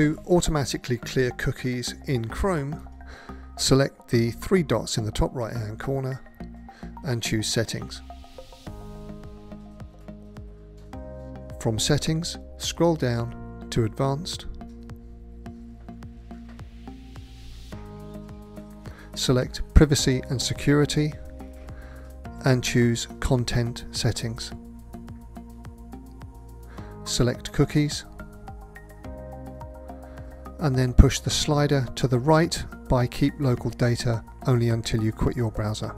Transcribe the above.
To automatically clear cookies in Chrome, select the three dots in the top right hand corner and choose Settings. From Settings, scroll down to Advanced. Select Privacy and Security and choose Content Settings. Select Cookies and then push the slider to the right by Keep Local Data only until you quit your browser.